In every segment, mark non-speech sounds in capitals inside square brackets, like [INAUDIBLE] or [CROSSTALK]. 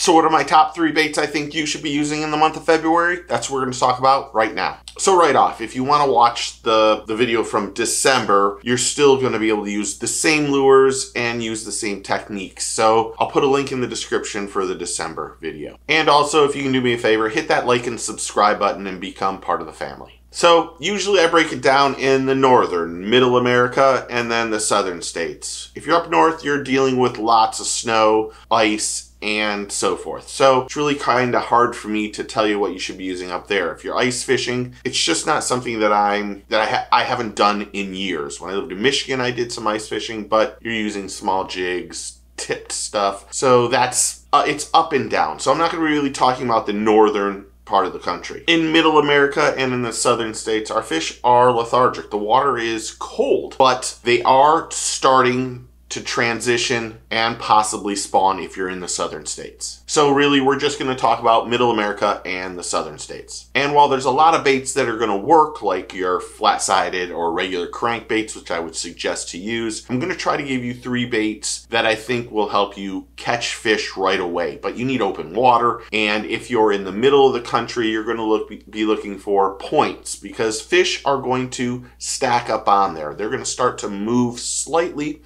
So what are my top three baits I think you should be using in the month of February? That's what we're going to talk about right now. So right off, if you want to watch the, the video from December, you're still going to be able to use the same lures and use the same techniques. So I'll put a link in the description for the December video. And also, if you can do me a favor, hit that like and subscribe button and become part of the family. So usually I break it down in the northern, middle America, and then the southern states. If you're up north, you're dealing with lots of snow, ice, and so forth. So it's really kind of hard for me to tell you what you should be using up there. If you're ice fishing, it's just not something that I'm that I, ha I haven't done in years. When I lived in Michigan, I did some ice fishing, but you're using small jigs, tipped stuff. So that's uh, it's up and down. So I'm not going to be really talking about the northern part of the country. In middle America and in the southern states, our fish are lethargic. The water is cold, but they are starting to transition and possibly spawn if you're in the southern states. So really, we're just going to talk about middle America and the southern states. And while there's a lot of baits that are going to work, like your flat-sided or regular crankbaits, which I would suggest to use, I'm going to try to give you three baits that I think will help you catch fish right away. But you need open water, and if you're in the middle of the country, you're going to look be looking for points because fish are going to stack up on there. They're going to start to move slightly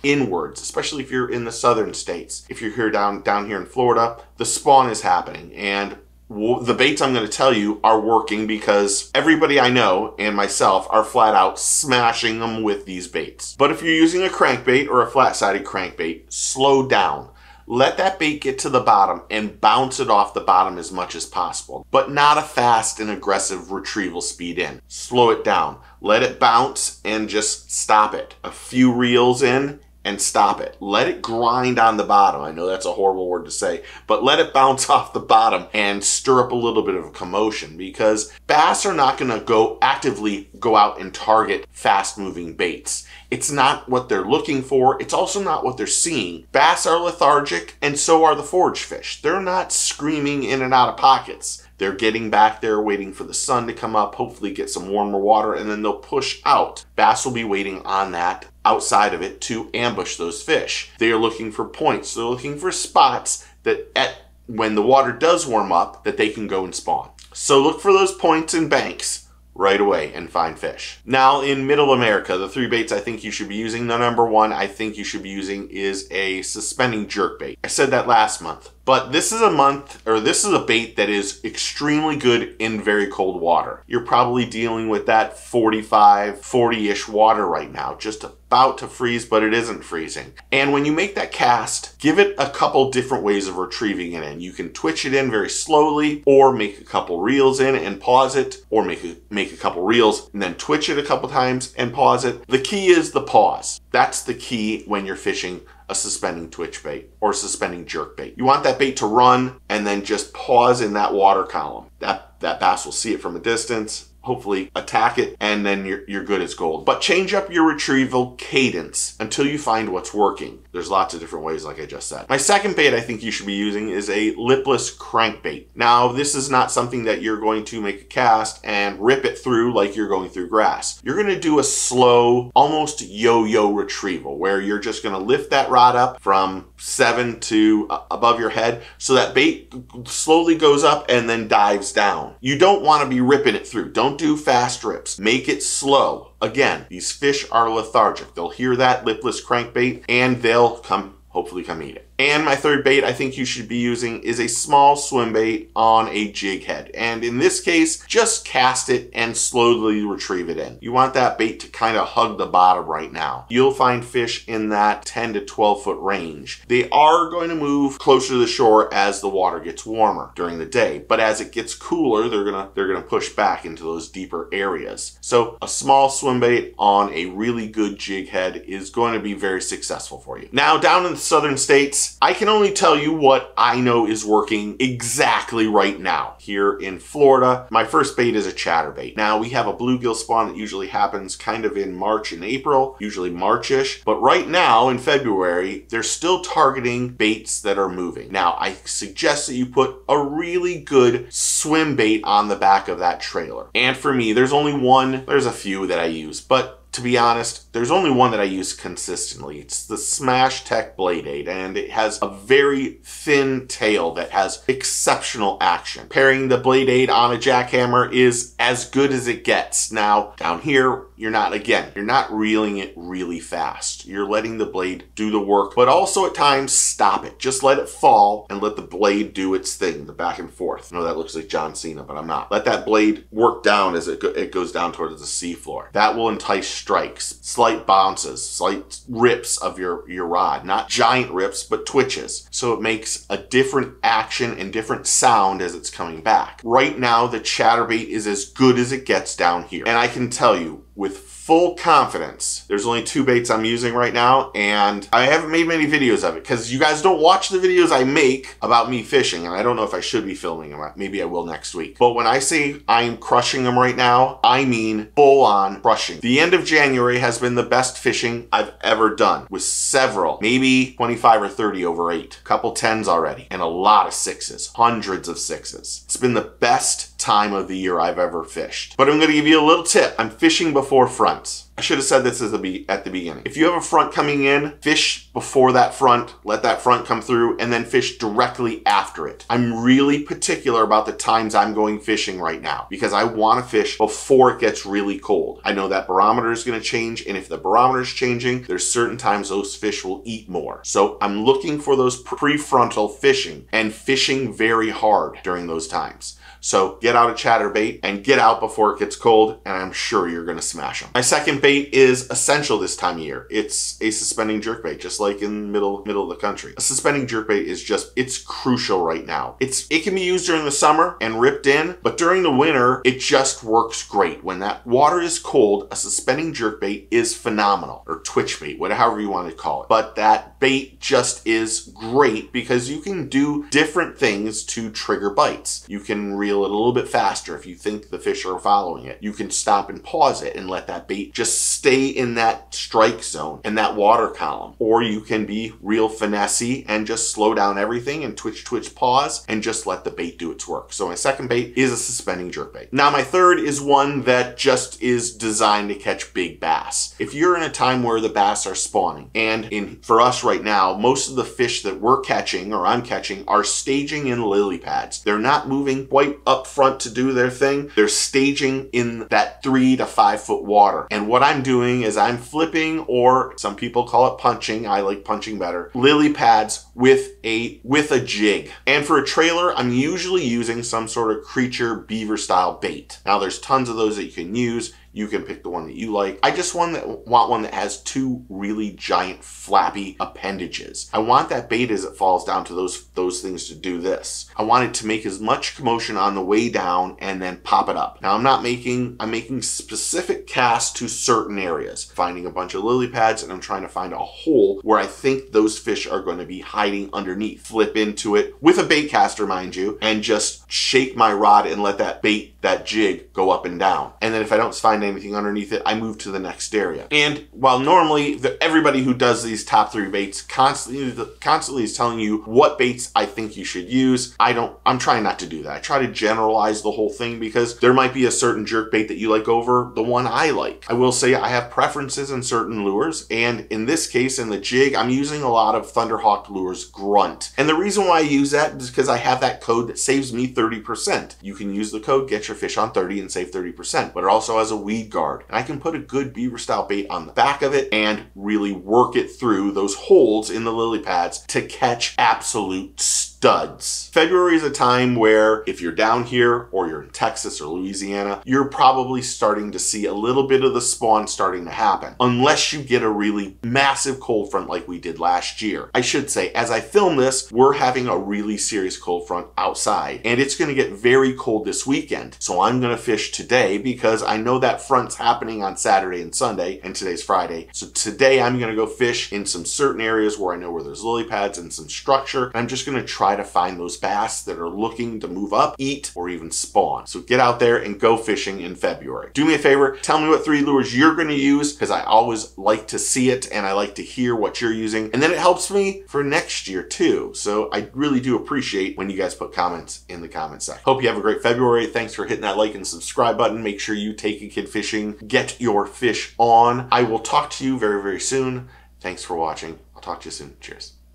inwards, especially if you're in the southern states. If you're here down down here in Florida, the spawn is happening and the baits I'm going to tell you are working because everybody I know and myself are flat out smashing them with these baits. But if you're using a crankbait or a flat-sided crankbait, slow down. Let that bait get to the bottom and bounce it off the bottom as much as possible, but not a fast and aggressive retrieval speed in. Slow it down. Let it bounce and just stop it. A few reels in and stop it. Let it grind on the bottom. I know that's a horrible word to say, but let it bounce [LAUGHS] off the bottom and stir up a little bit of a commotion because bass are not going to go actively go out and target fast moving baits. It's not what they're looking for. It's also not what they're seeing. Bass are lethargic and so are the forage fish. They're not screaming in and out of pockets. They're getting back there, waiting for the sun to come up, hopefully get some warmer water, and then they'll push out. Bass will be waiting on that outside of it to ambush those fish. They are looking for points. They're looking for spots that at when the water does warm up that they can go and spawn. So look for those points and banks right away and find fish. Now in middle America, the three baits I think you should be using, the number one I think you should be using is a suspending jerk bait. I said that last month. But this is a month, or this is a bait that is extremely good in very cold water. You're probably dealing with that 45, 40-ish water right now, just about to freeze, but it isn't freezing. And when you make that cast, give it a couple different ways of retrieving it in. You can twitch it in very slowly, or make a couple reels in and pause it, or make a, make a couple reels and then twitch it a couple times and pause it. The key is the pause. That's the key when you're fishing a suspending twitch bait or suspending jerk bait. You want that bait to run and then just pause in that water column. That, that bass will see it from a distance hopefully attack it, and then you're, you're good as gold. But change up your retrieval cadence until you find what's working. There's lots of different ways, like I just said. My second bait I think you should be using is a lipless crankbait. Now, this is not something that you're going to make a cast and rip it through like you're going through grass. You're going to do a slow, almost yo-yo retrieval, where you're just going to lift that rod up from seven to uh, above your head so that bait slowly goes up and then dives down. You don't want to be ripping it through. Don't don't do fast rips. Make it slow. Again, these fish are lethargic. They'll hear that lipless crankbait and they'll come, hopefully come eat it. And my third bait I think you should be using is a small swim bait on a jig head. And in this case, just cast it and slowly retrieve it in. You want that bait to kind of hug the bottom right now. You'll find fish in that 10 to 12 foot range. They are going to move closer to the shore as the water gets warmer during the day. But as it gets cooler, they're gonna they're gonna push back into those deeper areas. So a small swim bait on a really good jig head is going to be very successful for you. Now down in the southern states, I can only tell you what I know is working exactly right now. Here in Florida, my first bait is a chatterbait. Now we have a bluegill spawn that usually happens kind of in March and April, usually Marchish. But right now in February, they're still targeting baits that are moving. Now I suggest that you put a really good swim bait on the back of that trailer. And for me, there's only one, there's a few that I use, but to be honest, there's only one that I use consistently. It's the Smash Tech Blade Aid, and it has a very thin tail that has exceptional action. Pairing the Blade Aid on a jackhammer is as good as it gets. Now, down here, you're not, again, you're not reeling it really fast. You're letting the blade do the work, but also at times stop it. Just let it fall and let the blade do its thing, the back and forth. I know that looks like John Cena, but I'm not. Let that blade work down as it, go- it goes down towards the seafloor. That will entice strikes, slight bounces, slight rips of your, your rod. Not giant rips, but twitches. So it makes a different action and different sound as it's coming back. Right now, the chatterbait is as good as it gets down here. And I can tell you, with full confidence. There's only two baits I'm using right now, and I haven't made many videos of it because you guys don't watch the videos I make about me fishing, and I don't know if I should be filming them. Maybe I will next week. But when I say I'm crushing them right now, I mean full on crushing. The end of January has been the best fishing I've ever done with several, maybe 25 or 30 over eight, couple tens already, and a lot of sixes, hundreds of sixes. It's been the best time of the year I've ever fished. But I'm going to give you a little tip. I'm fishing before fronts. I should have said this at the, at the beginning. If you have a front coming in, fish before that front, let that front come through, and then fish directly after it. I'm really particular about the times I'm going fishing right now because I want to fish before it gets really cold. I know that barometer is going to change, and if the barometer is changing, there's certain times those fish will eat more. So I'm looking for those prefrontal fishing and fishing very hard during those times. So get out a chatterbait and get out before it gets cold, and I'm sure you're gonna smash them. My second bait is essential this time of year. It's a suspending jerkbait, just like in middle middle of the country. A suspending jerkbait is just it's crucial right now. It's it can be used during the summer and ripped in, but during the winter it just works great. When that water is cold, a suspending jerkbait is phenomenal, or twitch bait, whatever you want to call it. But that bait just is great because you can do different things to trigger bites. You can reel it a little bit faster if you think the fish are following it. You can stop and pause it and let that bait just stay in that strike zone and that water column. Or you can be real finessey and just slow down everything and twitch, twitch, pause and just let the bait do its work. So my second bait is a suspending jerk bait. Now my third is one that just is designed to catch big bass. If you're in a time where the bass are spawning and in for us right now, most of the fish that we're catching or I'm catching are staging in lily pads. They're not moving quite up front to do their thing. They're staging in that three to five foot water. And what I'm doing is I'm flipping, or some people call it punching. I like punching better. Lily pads with a with a jig. And for a trailer, I'm usually using some sort of creature beaver style bait. Now there's tons of those that you can use. You can pick the one that you like. I just want that want one that has two really giant flappy appendages. I want that bait as it falls down to those those things to do this. I want it to make as much commotion on the way down and then pop it up. Now I'm not making I'm making specific casts to certain areas. Finding a bunch of lily pads and I'm trying to find a hole where I think those fish are going to be hiding underneath. Flip into it with a bait caster, mind you, and just shake my rod and let that bait, that jig go up and down. And then if I don't find anything underneath it, I move to the next area. And while normally the, everybody who does these top three baits constantly constantly is telling you what baits I think you should use, I don't. I'm trying not to do that. I try to generalize the whole thing because there might be a certain jerk bait that you like over the one I like. I will say I have preferences in certain lures, and in this case, in the jig, I'm using a lot of Thunderhawk lures grunt. And the reason why I use that is because I have that code that saves me 30%. You can use the code, get your fish on 30 and save 30%, but it also has a weed guard. And I can put a good beaver style bait on the back of it and really work it through those holes in the lily pads to catch absolute studs. February is a time where if you're down here or you're in Texas or Louisiana, you're probably starting to see a little bit of the spawn starting to happen. Unless you get a really massive cold front like we did last year. I should say, as I film this, we're having a really serious cold front outside and it's going to get very cold this weekend. So I'm going to fish today because I know that front's happening on Saturday and Sunday and today's Friday. So today I'm I'm gonna go fish in some certain areas where I know where there's lily pads and some structure. I'm just gonna try to find those bass that are looking to move up, eat, or even spawn. So get out there and go fishing in February. Do me a favor, tell me what three lures you're gonna use because I always like to see it and I like to hear what you're using. And then it helps me for next year too. So I really do appreciate when you guys put comments in the comment section. Hope you have a great February. Thanks for hitting that like and subscribe button. Make sure you take a kid fishing, get your fish on. I will talk to you very, very soon soon. Thanks for watching. I'll talk to you soon. Cheers.